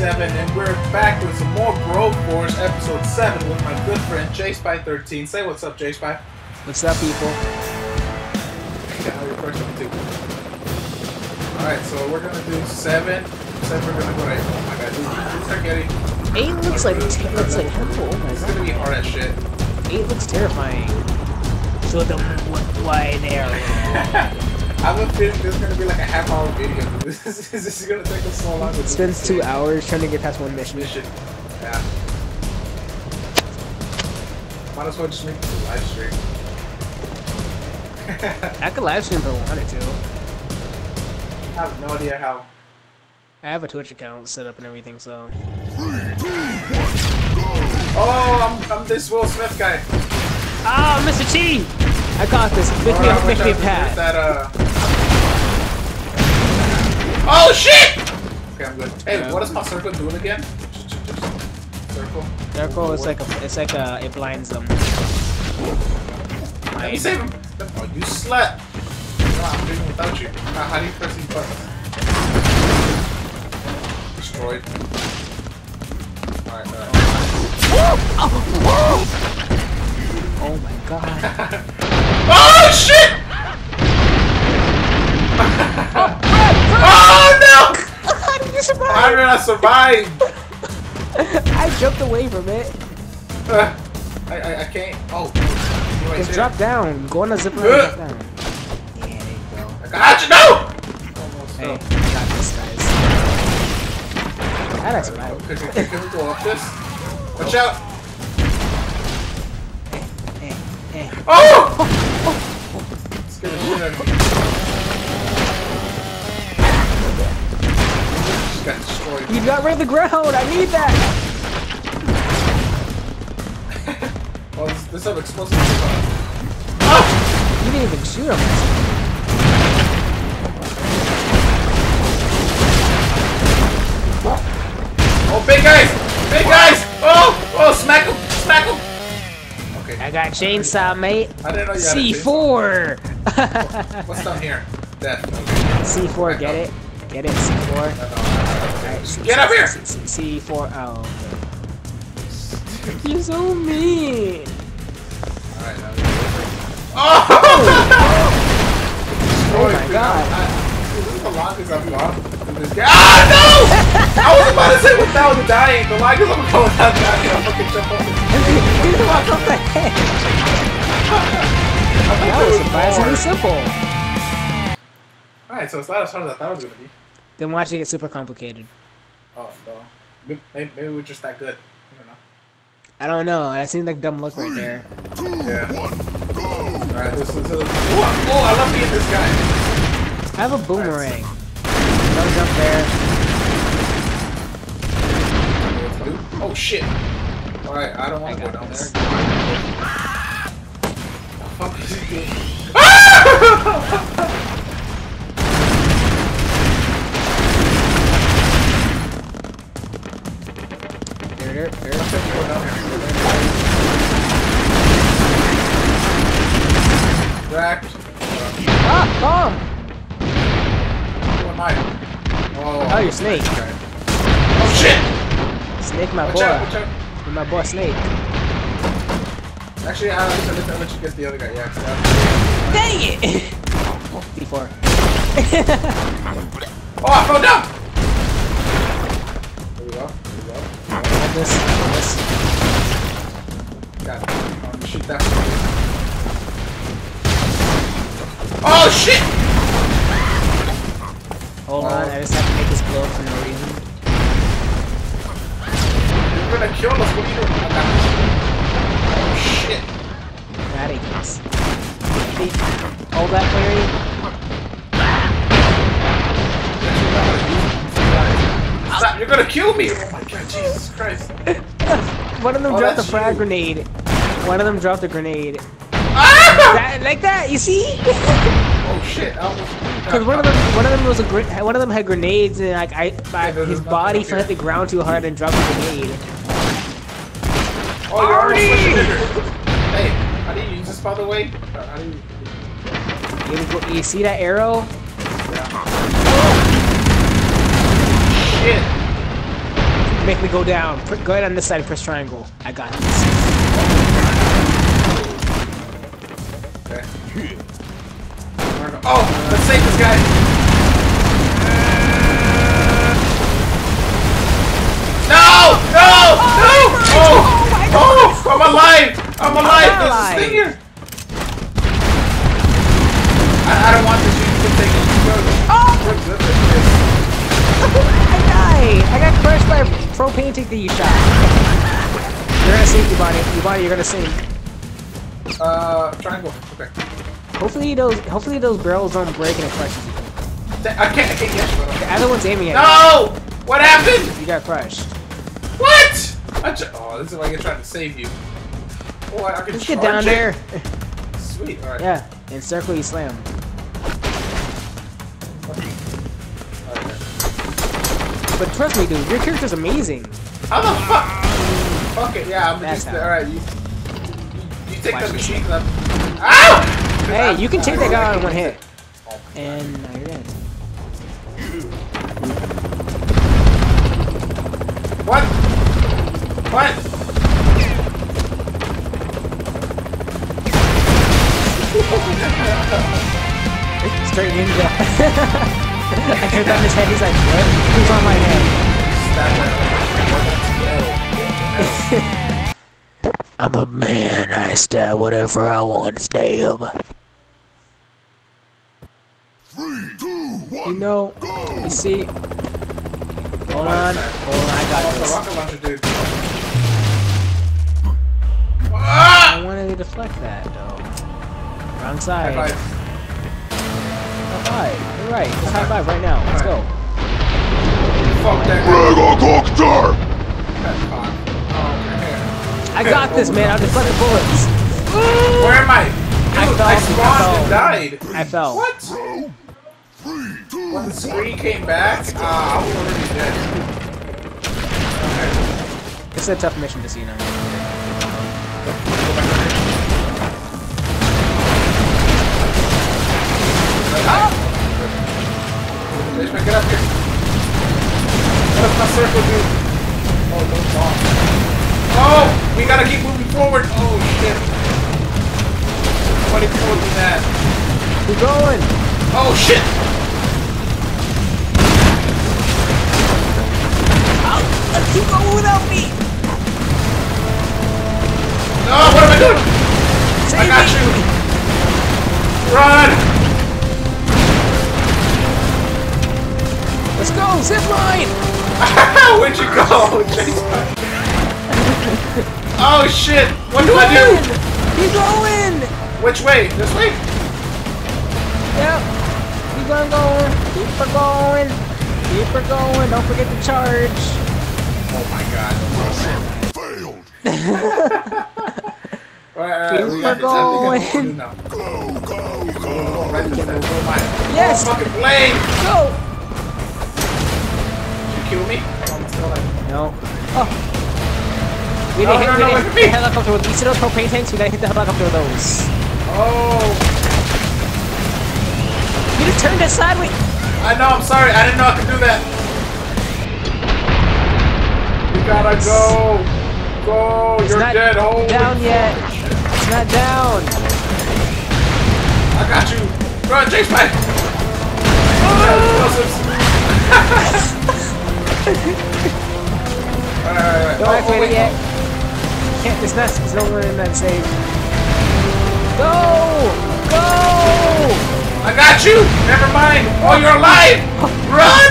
7, and we're back with some more Bro Force, episode 7, with my good friend J-spi13. Say what's up, J-spi. What's up, people? Yeah, your first one, too. Alright, so we're gonna do 7. 7, we're gonna go to 8. Oh my god, these, are getting... Eight looks like t- looks like helpful. Oh my This is gonna be hard as shit. Eight looks terrifying. Them what wide arrow. I have a feeling this is gonna be like a half hour video. This is, this is gonna take us so long Spends two hours trying to get past one mission. mission. Yeah. Might as well just make this a live stream. I could live stream if I wanted to. I have no idea how. I have a Twitch account set up and everything, so. Oh, I'm, I'm this Will Smith guy. Ah, Mr. T! I got this. Make me, Alright, make me a out, pat. That, uh... Oh shit! Okay, I'm good. Hey, Yeah. what does my circle do again? Circle. Circle is like a, it's like a, it blinds them. Let me save him. Oh, you slut. No, I'm doing without you. How, how do you press these buttons? Destroyed. Alright, alright. Oh my god. Oh shit! oh no! How did you How survive? did I survive? I jumped away from it. Uh, I, I, I can't. Oh, right Just drop down. Go on a zip line and down. Yeah, there you go. I got you. No! Almost Hey, I got this, guys. How did I survive? Could, could, could we go up this? Watch out! Hey, hey. Oh! Scared the shit out of me. Just got destroyed. You got rid of the ground. I need that. Oh, this, this have explosive. Ah! You didn't even shoot him. Oh, big guys! Big guys! Oh! Oh, smack him! Smack him! I got chainsaw, mate. I didn't know you had a C4. What's down here? Death. C4, get it? Get it? C4. Alright, C- Get up here! C- C- C4. Oh. okay. You're so mean. Alright, now Oh! Oh my god. This is the longest I've this game. Ah, no! I was about to say without dying. The longest I'm going without dying. I'll fucking jump off this. You walk off the head. That was surprisingly simple. Alright, so it's not as hard as I thought it was gonna be. Then watch it get super complicated. Oh, no. Maybe, maybe we're just that good. I don't know. I don't know. That seems like dumb luck right there. Yeah. Alright, this is. This, oh, oh, I love being this guy. I have a boomerang. There. Oh shit! Alright, I don't want to go down this. there. The fuck is he doing? Oh, Oh, you're Snake. Okay. Oh shit! Snake, my Watch boy. out, watch out. You're my boy, Snake. Actually, I'll let, you- I'll let you get the other guy. Yeah, 'cause I- Dang it! D4. Oh, I fell down! There we go. There we go. Hold this, hold this. God, um, shoot that. Oh shit! Hold on, I just have to blow for no reason. You're gonna kill us. What are you doing? Oh shit! That is. Hold that, Larry. Stop! You're gonna kill me! Oh my god, Jesus Christ! One of them Oh, dropped a frag you. grenade. One of them dropped a grenade. Ah! That, like that, you see? Oh shit! I almost. Because one of them, one of them was a one of them had grenades and like I, I there's his body hit the ground too hard and dropped a grenade. Oh, you're almost Arnie! switching. Hey, how do you use this, by the way? You? You, you see that arrow? Shit! Make me go down. Go ahead on this side press triangle. I got this. Okay. Oh, let's save this guy. No! No! No! Oh! Oh! I'm alive! I'm alive! There's this thing here! I, I don't want this. You can take it. Oh! We're good at this. I died! I got crushed by a propane tank that you shot. You're gonna sink, Ubani. body, you're gonna sink. Uh, triangle. Okay. Hopefully those hopefully those barrels don't break and it crushes you. I can't. I can't get you. The other one's aiming at No! What happened? you. You got crushed. What? I oh, this is why you're trying to save you. Oh, I, I can Just get down it. there. Sweet. All right. Yeah, and circle you slam. But trust me, dude, your character's amazing. How the fuck? Fuck it. Yeah, I'm That's just. All right. You, you, you take Watch the machine gun. Ow! Hey, you can take that guy on one hit. And now you're dead. What? What? Straight ninja. I turned on his head, he's like, what? Who's on my head? I'm a man, I stab whatever I want to stab. You know, you see, hold on, hold on, I got Oh, this. rocket launcher, dude. I Ah! wanted to deflect that, though. Wrong side. High side. five. High five. You're right. Let's high five right now. Let's go. Fuck that guy. Megacopter! That cock. Oh, I got this, man. I'm deflecting bullets. Where am I? I Dude, fell. I I spawned and died. I fell. What? When the screen came back, uh, I was already dead. Okay. It's a tough mission to see now. Go back there. Let's get up here. What's my circle do? Oh, no bomb. Oh, we gotta keep moving forward. Oh shit. Somebody told me that. Keep going. Oh shit. Keep going without me. No, what am I doing? Save I got me. you. Run. Let's go. Zip line. Where'd you go? Oh shit! What do I do? Keep going. Which way? This way? Yep. Keep on going. Keep her going. Keep her going. Don't forget to charge. Oh my god. Failed! Alright, alright, we Keep got this. I think I going. know what to do now. Go, go, Go go! right this time. Yes. Oh, fucking blade! Go. Did you kill me? I'm still alive. No. Oh. We didn't hit, no, we no, didn't hit the helicopter with you see those propane tanks? We gotta hit the helicopter with those. Oh, You just turned it sideways. I know. I'm sorry. I didn't know I could do that. Gotta go. Go. It's You're not dead. Holy down yet. It's not down. I got you. Run, chase. Alright, Don't uh, activate it yet. Can't. It's not. It's nowhere in that save. Go. Go. I got you! Never mind! Oh, you're alive! Run!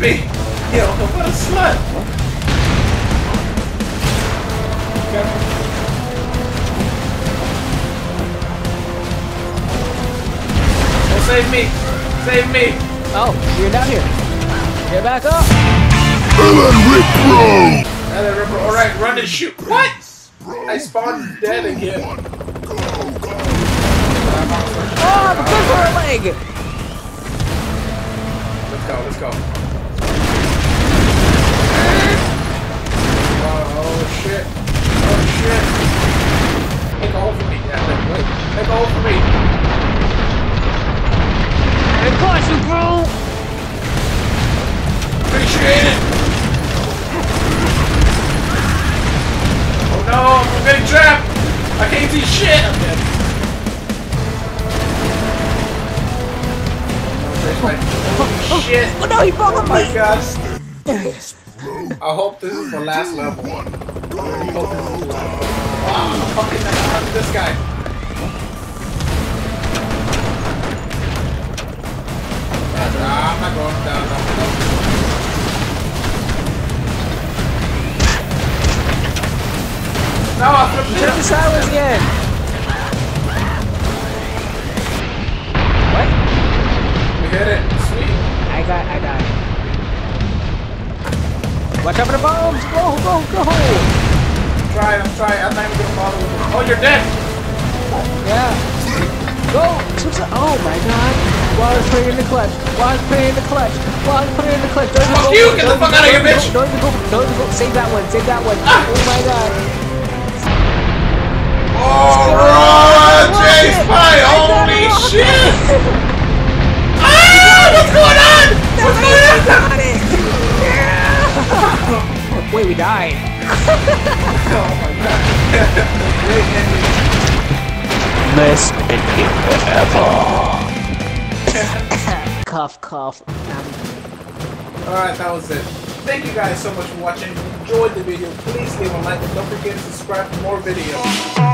Oh, me! Yo, what a slut! Oh, save me! Save me! Oh, you're down here. Get back up. Ellen Rick Bro! And then remember, all right, run and shoot. What? I spawned dead again. Oh, the good for her leg. Let's go, let's go. Oh shit. Oh shit. Make a hole for me. Yeah, wait, wait. Make a hole for me. Caught you, bro. Appreciate it. Oh no, I'm getting trapped. I can't see shit. I'm dead. Holy shit. Oh no, he broke Oh up my my. god. I hope this is the last level. I really hope this is the last level. Ah, fucking uh, this guy. I'm not going down. I'm not going No, I flipped Turn the it. sideways again. Watch out for the bombs! Go, go, go! I'm trying, I'm trying. I'm not even gonna bother with it. Oh, you're dead. Yeah. Go! Oh my god! Was putting in the clutch, was putting in the clutch, was putting in the clutch. Don't Fuck you, get the fuck out of here, bitch. Don't even go, don't even go, save that one, save that one. Oh my god. Oh, Rocket! J-spi! I got Holy shit! Ah! What's going on? What's going on? Wait, we died. oh my god. Cough, cough. Alright, that was it. Thank you guys so much for watching. If you enjoyed the video, please leave a like and don't forget to subscribe for more videos.